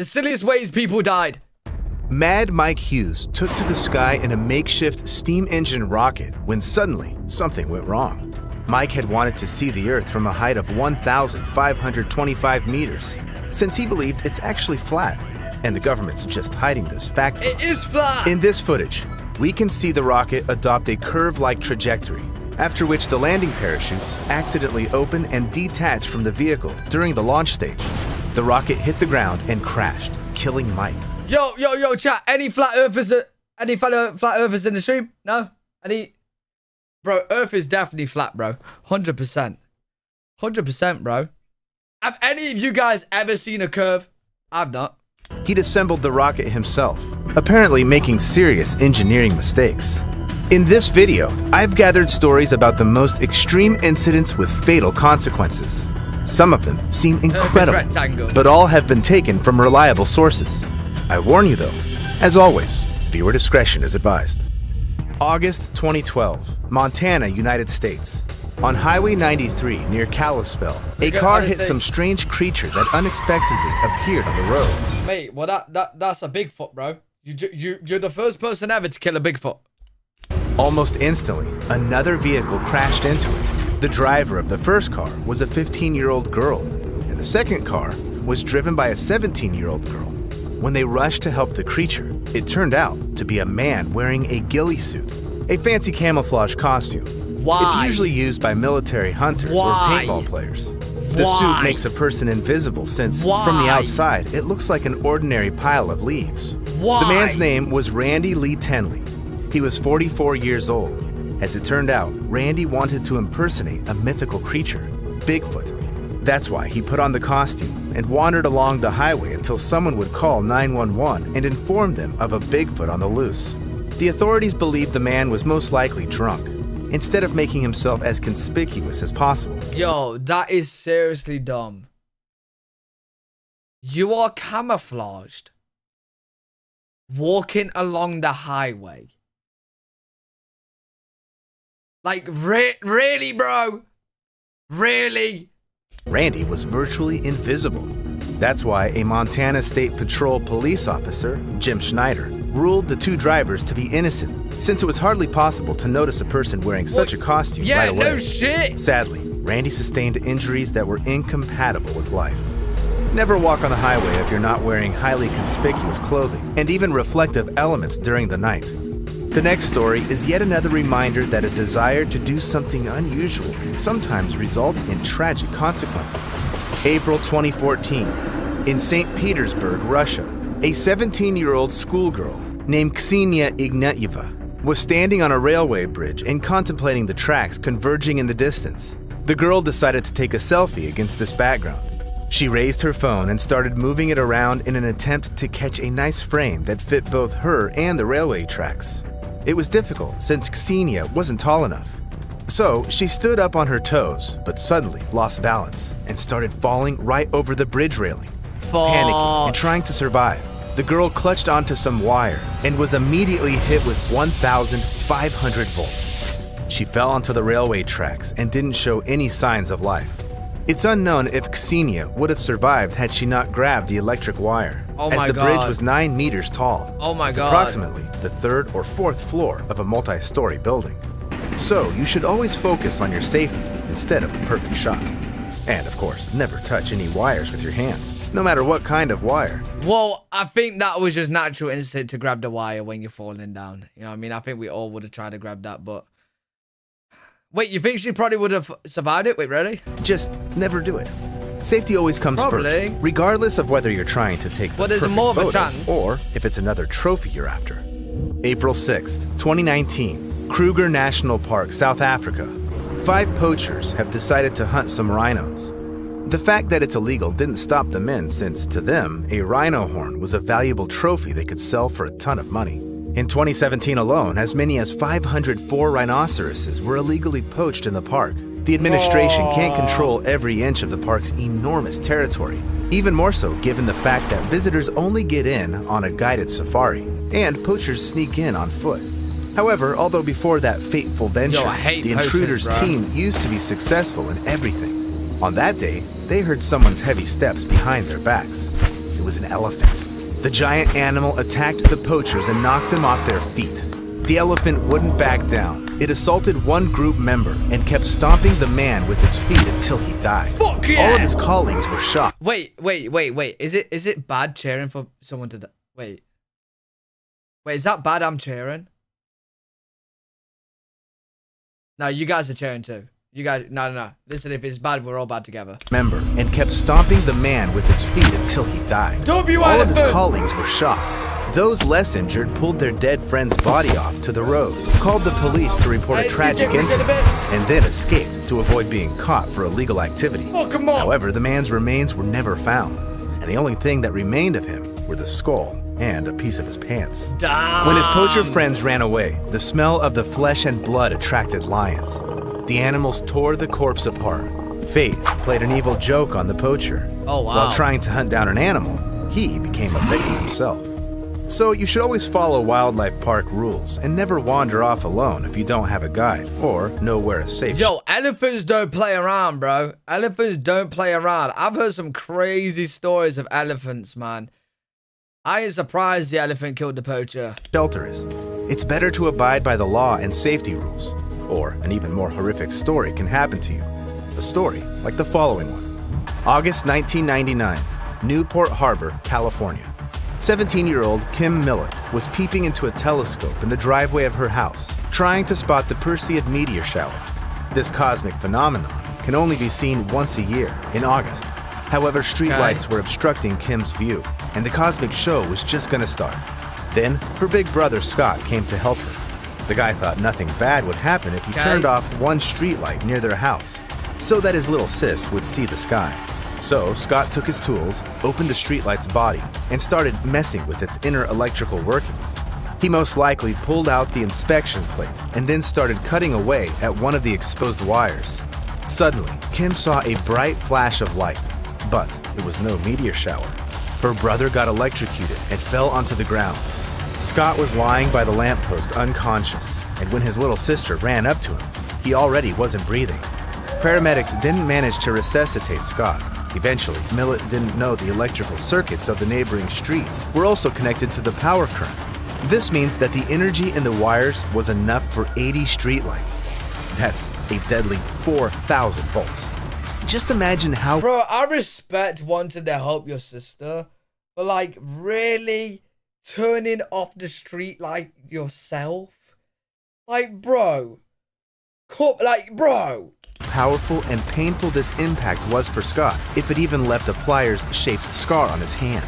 The silliest ways people died. Mad Mike Hughes took to the sky in a makeshift steam engine rocket when suddenly something went wrong. Mike had wanted to see the Earth from a height of 1,525 meters, since he believed it's actually flat, and the government's just hiding this fact from It us. is flat. In this footage, we can see the rocket adopt a curve-like trajectory, after which the landing parachutes accidentally open and detach from the vehicle during the launch stage. The rocket hit the ground and crashed, killing Mike. Yo, yo, yo, chat. Any flat earthers? uh, Any fellow flat earthers in the stream? No. Any? Bro, Earth is definitely flat, bro. Hundred percent. Hundred percent, bro. Have any of you guys ever seen a curve? I've not. He'd assembled the rocket himself, apparently making serious engineering mistakes. In this video, I've gathered stories about the most extreme incidents with fatal consequences. Some of them seem oh, incredible, but all have been taken from reliable sources. I warn you though, as always, viewer discretion is advised. August 2012, Montana, United States. On Highway 93 near Kalispell, a car hit some strange creature that unexpectedly appeared on the road. Mate, well that that that's a Bigfoot, bro. You, you, you're the first person ever to kill a Bigfoot. Almost instantly, another vehicle crashed into it. The driver of the first car was a 15 year old girl, and the second car was driven by a 17 year old girl. When they rushed to help the creature, it turned out to be a man wearing a ghillie suit, a fancy camouflage costume. Why? It's usually used by military hunters Why? or paintball players. The Why? suit makes a person invisible since, from the outside, it looks like an ordinary pile of leaves. Why? The man's name was Randy Lee Tenley. He was 44 years old. As it turned out, Randy wanted to impersonate a mythical creature, Bigfoot. That's why he put on the costume and wandered along the highway until someone would call 911 and inform them of a Bigfoot on the loose. The authorities believed the man was most likely drunk, instead of making himself as conspicuous as possible. Yo, that is seriously dumb. You are camouflaged. Walking along the highway. Like, re- really, bro? Really? Randy was virtually invisible. That's why a Montana State Patrol police officer, Jim Schneider, ruled the two drivers to be innocent, since it was hardly possible to notice a person wearing such a costume Yeah, right away. no shit. Sadly, Randy sustained injuries that were incompatible with life. Never walk on the highway if you're not wearing highly conspicuous clothing and even reflective elements during the night. The next story is yet another reminder that a desire to do something unusual can sometimes result in tragic consequences. April 2014. In St. Petersburg, Russia, a 17 year old schoolgirl named Ksenia Ignatyeva was standing on a railway bridge and contemplating the tracks converging in the distance. The girl decided to take a selfie against this background. She raised her phone and started moving it around in an attempt to catch a nice frame that fit both her and the railway tracks. It was difficult since Xenia wasn't tall enough. So she stood up on her toes, but suddenly lost balance and started falling right over the bridge railing. Panicking and trying to survive, the girl clutched onto some wire and was immediately hit with 1,500 volts. She fell onto the railway tracks and didn't show any signs of life. It's unknown if Xenia would have survived had she not grabbed the electric wire, Oh as the bridge was 9 meters tall. Oh my it's God. approximately the third or fourth floor of a multi story building. So you should always focus on your safety instead of the perfect shot. And of course, never touch any wires with your hands, no matter what kind of wire. Well, I think that was just natural instinct to grab the wire when you're falling down. You know what I mean? I think we all would have tried to grab that, but. Wait, you think she probably would have survived it? Wait, really? Just never do it. Safety always comes Probably. first, regardless of whether you're trying to take the Well, perfect more of a photo chance. or if it's another trophy you're after. April 6th, 2019, Kruger National Park, South Africa. Five poachers have decided to hunt some rhinos. The fact that it's illegal didn't stop the men since, to them, a rhino horn was a valuable trophy they could sell for a ton of money. In 2017 alone, as many as 504 rhinoceroses were illegally poached in the park. The administration can't control every inch of the park's enormous territory, even more so given the fact that visitors only get in on a guided safari, and poachers sneak in on foot. However, although before that fateful venture, hate the intruders team used to be successful in everything. On that day, they heard someone's heavy steps behind their backs. It was an elephant. The giant animal attacked the poachers and knocked them off their feet. The elephant wouldn't back down. It assaulted one group member and kept stomping the man with its feet until he died. Fuck All of his colleagues were shocked. Wait, wait, wait, wait. Is it is it bad cheering for someone to die? Wait. Wait, is that bad I'm cheering? No, you guys are cheering too. You guys, no, no, no. Listen, if it's bad, we're all bad together. member and kept stomping the man with its feet until he died. W All of his colleagues were shocked. Those less injured pulled their dead friend's body off to the road, called the police to report Hey, a tragic CJ, we said a incident, and then escaped to avoid being caught for illegal activity. Oh, come on. However, the man's remains were never found, and the only thing that remained of him were the skull and a piece of his pants. Damn. When his poacher friends ran away, the smell of the flesh and blood attracted lions. The animals tore the corpse apart. Fate played an evil joke on the poacher. Oh, wow. While trying to hunt down an animal, he became a victim himself. So you should always follow wildlife park rules and never wander off alone if you don't have a guide or know where a safe Yo, elephants don't play around, bro. Elephants don't play around. I've heard some crazy stories of elephants, man. I ain't surprised the elephant killed the poacher. shelter is. It's better to abide by the law and safety rules, or an even more horrific story can happen to you. A story like the following one August 1999, Newport Harbor, California. 17 year old Kim Millett was peeping into a telescope in the driveway of her house, trying to spot the Perseid meteor shower. This cosmic phenomenon can only be seen once a year, in August. However, streetlights were obstructing Kim's view, and the cosmic show was just gonna start. Then, her big brother Scott came to help her. The guy thought nothing bad would happen if he Okay. turned off one streetlight near their house, so that his little sis would see the sky. So, Scott took his tools, opened the streetlight's body, and started messing with its inner electrical workings. He most likely pulled out the inspection plate and then started cutting away at one of the exposed wires. Suddenly, Kim saw a bright flash of light, but it was no meteor shower. Her brother got electrocuted and fell onto the ground. Scott was lying by the lamppost unconscious, and when his little sister ran up to him, he already wasn't breathing. Paramedics didn't manage to resuscitate Scott. Eventually, Millet didn't know the electrical circuits of the neighboring streets were also connected to the power current. This means that the energy in the wires was enough for 80 streetlights. That's a deadly 4,000 volts. Just imagine how Bro, I respect wanting to help your sister, but like really turning off the street light yourself? Like, bro. Co- like, bro. powerful and painful this impact was for Scott, if it even left a pliers shaped scar on his hand.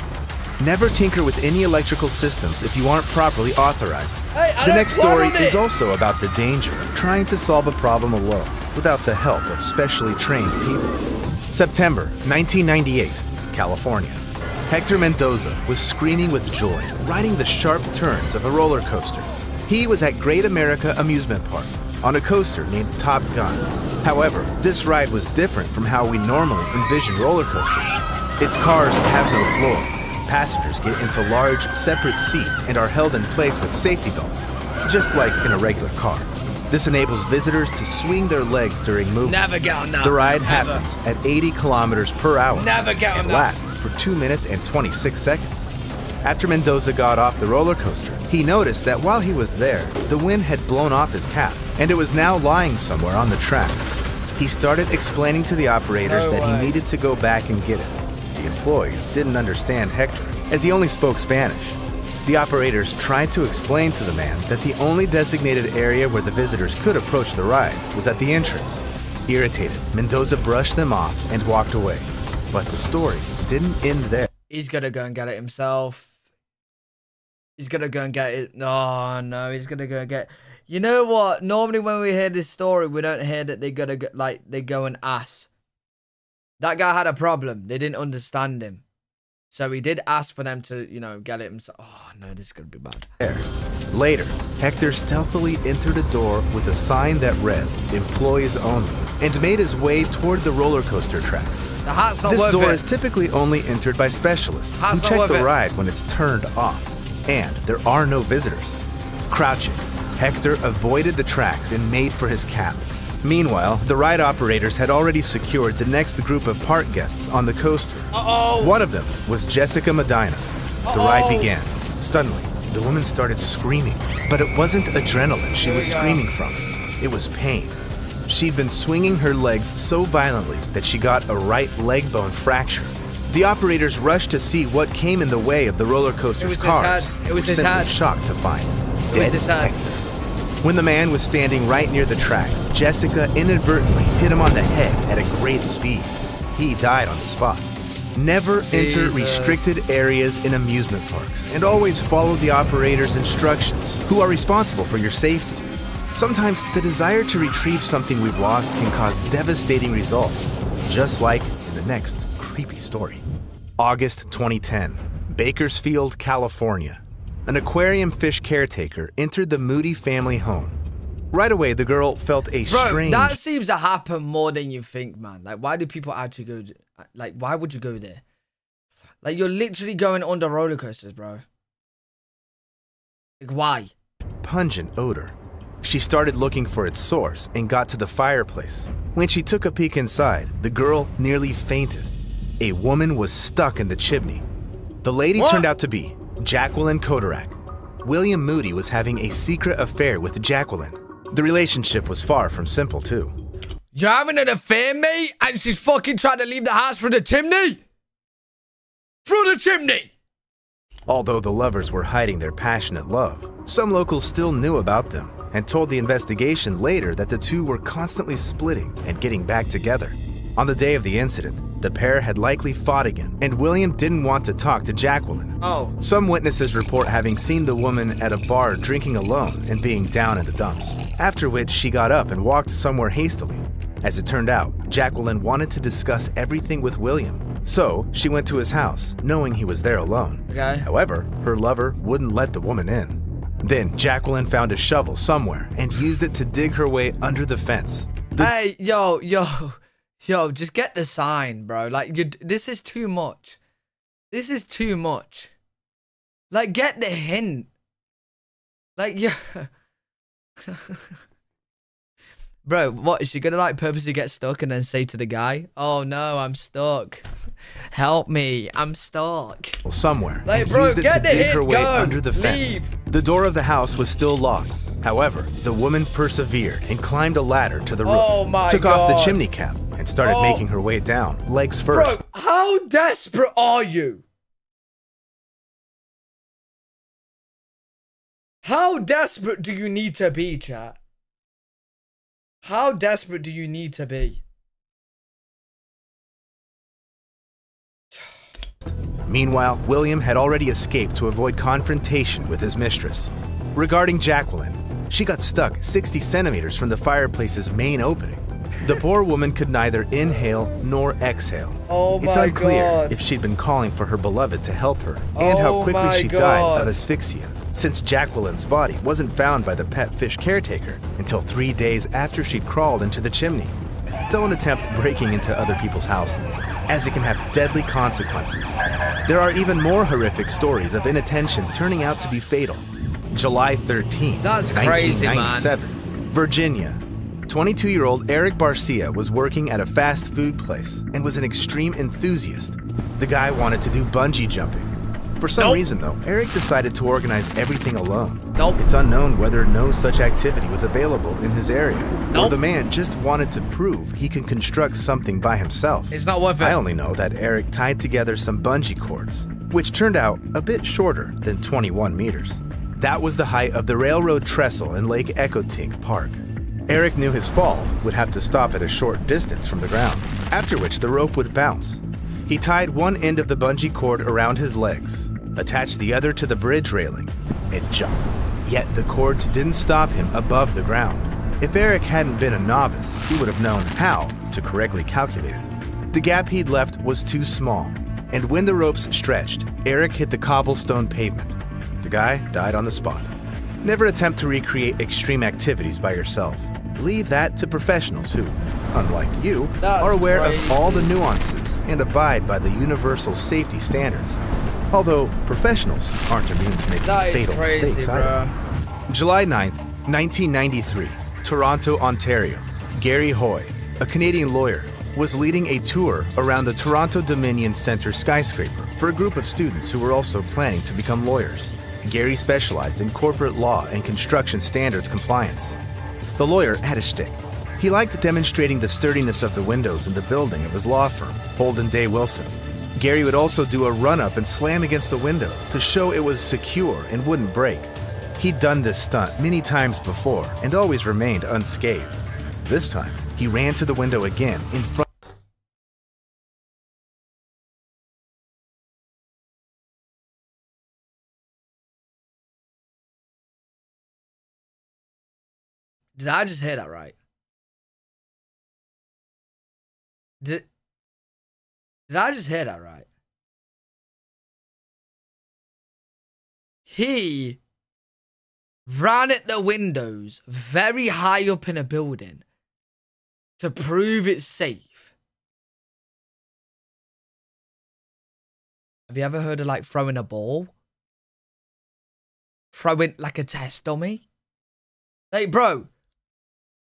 Never tinker with any electrical systems if you aren't properly authorized. Hey, the next story is also about the danger of trying to solve a problem alone without the help of specially trained people. September 1998, California. Hector Mendoza was screaming with joy, riding the sharp turns of a roller coaster. He was at Great America Amusement Park on a coaster named Top Gun. However, this ride was different from how we normally envision roller coasters. Its cars have no floor. Passengers get into large, separate seats and are held in place with safety belts, just like in a regular car. This enables visitors to swing their legs during movement. The ride happens at 80 kilometers per hour Never and lasts for 2 minutes and 26 seconds. After Mendoza got off the roller coaster, he noticed that while he was there, the wind had blown off his cap and it was now lying somewhere on the tracks. He started explaining to the operators No that way. he needed to go back and get it. The employees didn't understand Hector, as he only spoke Spanish. The operators tried to explain to the man that the only designated area where the visitors could approach the ride was at the entrance. Irritated, Mendoza brushed them off and walked away. But the story didn't end there. He's gonna go and get it himself. He's gonna go and get it. Oh no, he's gonna go and get. You know what? Normally, when we hear this story, we don't hear that they gotta go, like they go and ask. That guy had a problem. They didn't understand him, so he did ask for them to, you know, get it himself. Oh no, this is gonna be bad. Later, Hector stealthily entered a door with a sign that read "Employees Only" and made his way toward the roller coaster tracks. The hat's not This door it. is typically only entered by specialists who check the it? ride when it's turned off, and there are no visitors. Crouching, Hector avoided the tracks and made for his cap. Meanwhile, the ride operators had already secured the next group of park guests on the coaster. Uh-oh. One of them was Jessica Medina. The Uh-oh. ride began. Suddenly, the woman started screaming, but it wasn't adrenaline she Here was screaming from. It was pain. She'd been swinging her legs so violently that she got a right leg bone fracture. The operators rushed to see what came in the way of the roller coaster's was his cars. It and was were his simply head. shocked to find was dead his head. Hector. When the man was standing right near the tracks, Jessica inadvertently hit him on the head at a great speed. He died on the spot. Never enter restricted areas in amusement parks and always follow the operator's instructions, who are responsible for your safety. Sometimes the desire to retrieve something we've lost can cause devastating results, just like in the next creepy story. August 2010, Bakersfield, California. An aquarium fish caretaker entered the Moody family home. Right away, the girl felt a Bro, strange. that seems to happen more than you think, man. Like, why do people actually go? Like, why would you go there? Like, you're literally going under roller coasters, bro. Like, why? pungent odor. She started looking for its source and got to the fireplace. When she took a peek inside, the girl nearly fainted. A woman was stuck in the chimney. The lady What? turned out to be Jacqueline Kodarak. William Moody was having a secret affair with Jacqueline. The relationship was far from simple, too. You're having an affair, mate, and she's fucking trying to leave the house through the chimney. Through the chimney. Although the lovers were hiding their passionate love, some locals still knew about them and told the investigation later that the two were constantly splitting and getting back together. On the day of the incident, the pair had likely fought again, and William didn't want to talk to Jacqueline. Oh, Some witnesses report having seen the woman at a bar drinking alone and being down in the dumps, after which she got up and walked somewhere hastily. As it turned out, Jacqueline wanted to discuss everything with William, so she went to his house, knowing he was there alone. Okay. However, her lover wouldn't let the woman in. Then Jacqueline found a shovel somewhere and used it to dig her way under the fence. The hey, yo, yo, yo, just get the sign, bro. Like, you, this is too much. This is too much. Like, get the hint. Like, yeah. Bro, what is she gonna like purposely get stuck and then say to the guy, "Oh no, I'm stuck. Help me, I'm stuck." somewhere Like, bro, used it get to the dig hint, her way go, under the fence. leave. The door of the house was still locked. However, the woman persevered and climbed a ladder to the roof, Oh my took off the chimney cap, and started Oh. making her way down, legs first. Bro, how desperate are you? How desperate do you need to be, chat? How desperate do you need to be? Meanwhile, William had already escaped to avoid confrontation with his mistress. Regarding Jacqueline, she got stuck 60 centimeters from the fireplace's main opening. The poor woman could neither inhale nor exhale. Oh it's unclear God. if she'd been calling for her beloved to help her and how Oh quickly my she died of asphyxia, since Jacqueline's body wasn't found by the pet fish caretaker until three days after she'd crawled into the chimney. Don't attempt breaking into other people's houses, as it can have deadly consequences. There are even more horrific stories of inattention turning out to be fatal. July 13, That's crazy, man. 1997, Virginia. 22 year old Eric Barcia was working at a fast food place and was an extreme enthusiast. The guy wanted to do bungee jumping. For some Nope. reason, though, Eric decided to organize everything alone. Nope. It's unknown whether no such activity was available in his area, or the man just wanted to prove he can construct something by himself. It's not worth it. I only know that Eric tied together some bungee cords, which turned out a bit shorter than 21 meters. That was the height of the railroad trestle in Lake Accotink Park. Eric knew his fall would have to stop at a short distance from the ground, after which the rope would bounce. He tied one end of the bungee cord around his legs, attached the other to the bridge railing, and jumped. Yet the cords didn't stop him above the ground. If Eric hadn't been a novice, he would have known how to correctly calculate it. The gap he'd left was too small, and when the ropes stretched, Eric hit the cobblestone pavement. The guy died on the spot. Never attempt to recreate extreme activities by yourself. Leave that to professionals who, unlike you, That's are aware crazy. of all the nuances and abide by the universal safety standards. Although professionals aren't immune to making fatal crazy, mistakes bro. either. July 9th, 1993, Toronto, Ontario. Gary Hoy, a Canadian lawyer, was leading a tour around the Toronto Dominion Center skyscraper for a group of students who were also planning to become lawyers. Gary specialized in corporate law and construction standards compliance. The lawyer had a stick. He liked demonstrating the sturdiness of the windows in the building of his law firm, Holden Day Wilson. Gary would also do a run up and slam against the window to show it was secure and wouldn't break. He'd done this stunt many times before and always remained unscathed. This time, he ran to the window again in front. Did I just hear that right? Did Did I just hear that right? He ran at the windows very high up in a building to prove it's safe. Have you ever heard of like throwing a ball? Throwing like a test dummy? Hey, bro,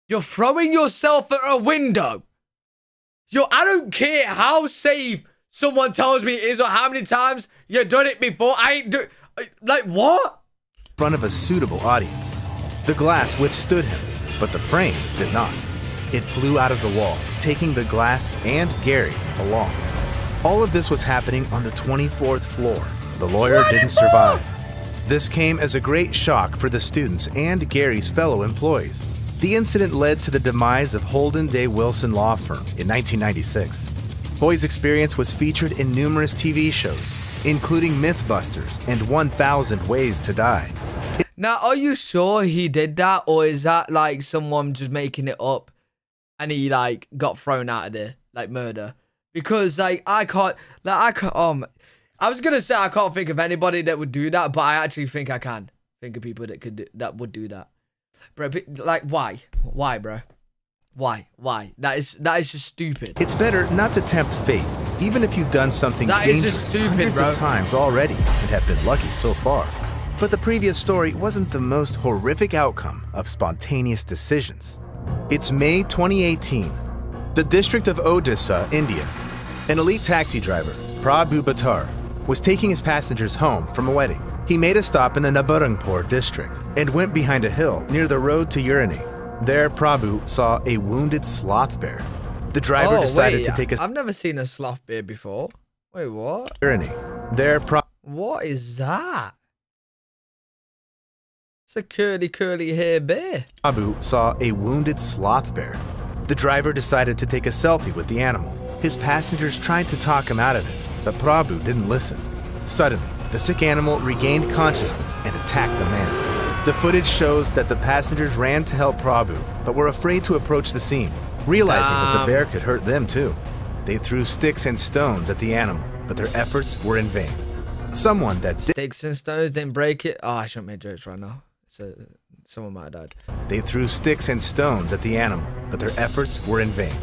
you're throwing yourself at a window. Yo, I don't care how safe someone tells me it is or how many times you've done it before. I ain't do like what? front of a suitable audience. The glass withstood him, but the frame did not. It flew out of the wall, taking the glass and Gary along. All of this was happening on the 24th floor. The lawyer didn't survive. This came as a great shock for the students and Gary's fellow employees. The incident led to the demise of Holden Day Wilson Law Firm in 1996. Hoy's experience was featured in numerous TV shows, including Mythbusters and 1000 Ways to Die. Now, are you sure he did that, or is that like someone just making it up, and he like got thrown out of there like murder? Because like I can't, like I can't. Um, I was gonna say I can't think of anybody that would do that, but I actually think I can think of people that could do, that would do that, bro. Like why? Why, bro? Why? Why? That is that is just stupid. It's better not to tempt fate, even if you've done something That is dangerous just stupid, hundreds bro. of times already and have been lucky so far. But the previous story wasn't the most horrific outcome of spontaneous decisions. It's May 2018. The district of Odisha, India. An elite taxi driver, Prabhu Bhattar, was taking his passengers home from a wedding. He made a stop in the Nabarangpur district and went behind a hill near the road to urinate. There, Prabhu saw a wounded sloth bear. The driver oh decided wait, to take a I've never seen a sloth bear before. Wait, what? urinate. There, Prabhu What is that? It's a curly, curly hair bear. Abu saw a wounded sloth bear. The driver decided to take a selfie with the animal. His passengers tried to talk him out of it, but Prabhu didn't listen. Suddenly, the sick animal regained consciousness and attacked the man. The footage shows that the passengers ran to help Prabhu, but were afraid to approach the scene, realizing that the bear could hurt them too. They threw sticks and stones at the animal, but their efforts were in vain. Someone that Sticks and stones didn't break it. Oh, I shouldn't make jokes right now. A, someone might have died. They threw sticks and stones at the animal, but their efforts were in vain.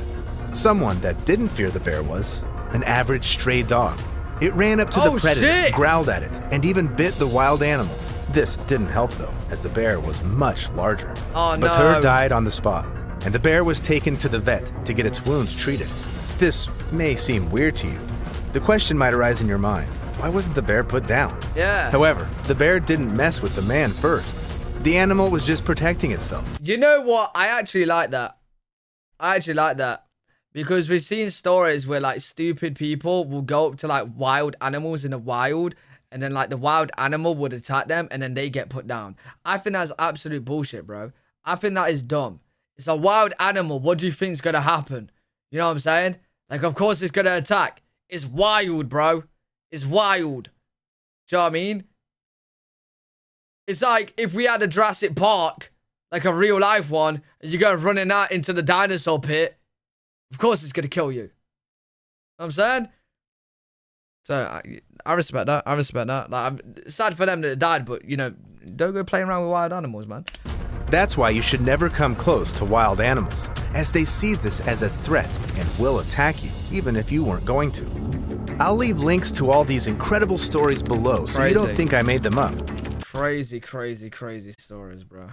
Someone that didn't fear the bear was an average stray dog. It ran up to Oh, the predator, shit! growled at it, and even bit the wild animal. This didn't help though, as the bear was much larger. Oh, no. Batur died on the spot, and the bear was taken to the vet to get its wounds treated. This may seem weird to you. The question might arise in your mind why wasn't the bear put down? Yeah. However, the bear didn't mess with the man first. The animal was just protecting itself. You know what? I actually like that. I actually like that. Because we've seen stories where like stupid people will go up to like wild animals in the wild and then like the wild animal would attack them and then they get put down. I think that's absolute bullshit, bro. I think that is dumb. It's a wild animal. What do you think's gonna happen? You know what I'm saying? Like, of course it's gonna attack. It's wild, bro. It's wild. Do you know what I mean? It's like if we had a Jurassic Park, like a real life one, and you go running out into the dinosaur pit, of course it's gonna kill you. Know I'm saying? So I, I respect that. I respect that. Like, I'm sad for them that died, but you know, don't go playing around with wild animals, man. That's why you should never come close to wild animals, as they see this as a threat and will attack you, even if you weren't going to. I'll leave links to all these incredible stories below so you don't think I made them up. Crazy, crazy, crazy stories, bro.